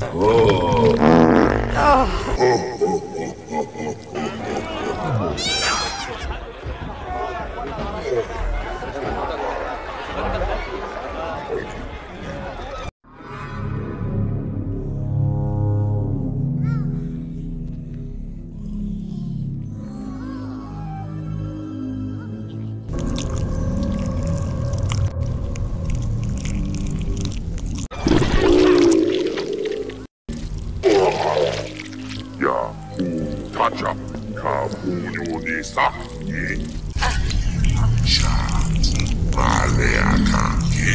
Oh. oh. oh. 야후 타자 가후요니사 예. 샤 말레아카게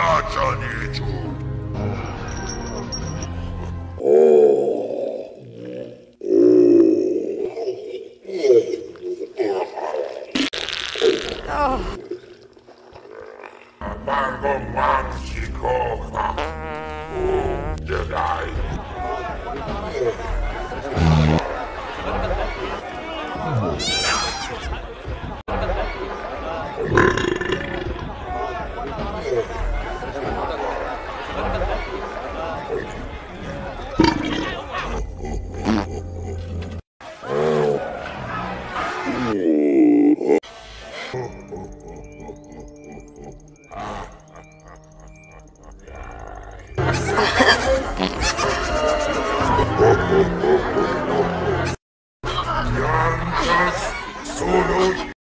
Gotcha, Nichu! Amargo Mansico! Oh, Jedi! Yankas solo